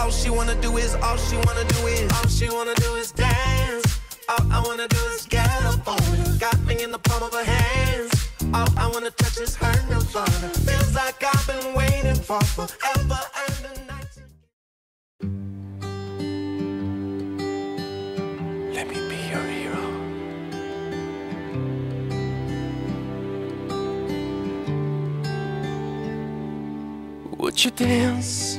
All she wanna do is, all she wanna do is, all she wanna do is dance. All I wanna do is get up on her. Got me in the palm of her hands. All I wanna touch is her nirvana. Feels like I've been waiting for forever and a night. Let me be your hero. Would you dance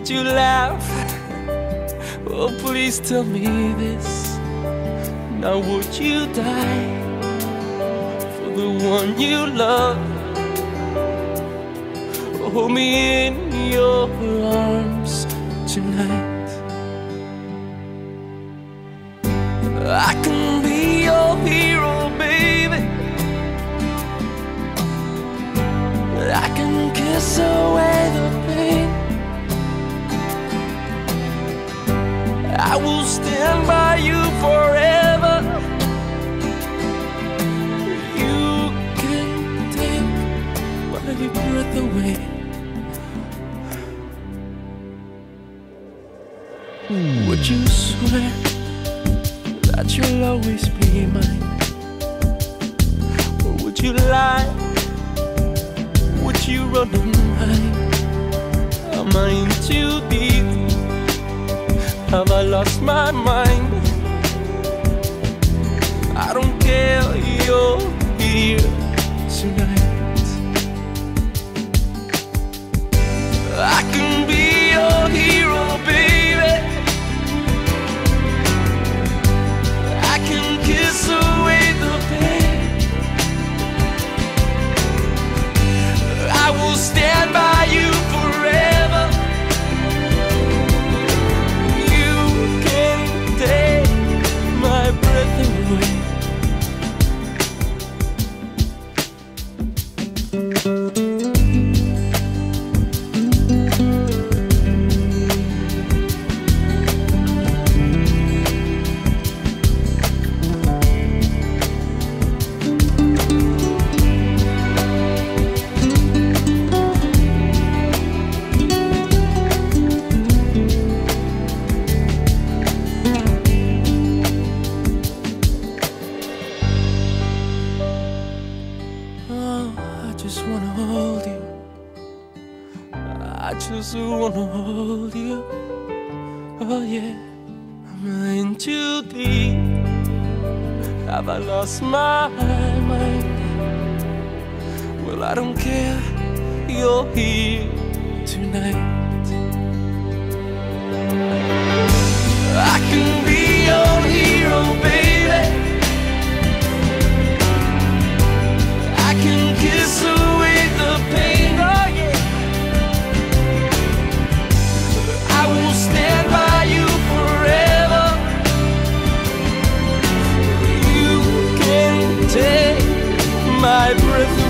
Would you laugh? Oh, please tell me this. Now, would you die for the one you love? Hold me in your arms tonight. I can stand by you forever. You can take my breath away. Would you swear that you'll always be mine? Or would you lie? Would you run and hide? Am I in too deep? Have I lost my mind? Oh, I just wanna hold you. I just wanna hold you. Oh yeah, I'm in too deep. Have I lost my mind? Well, I don't care. You're here tonight. I can be my breath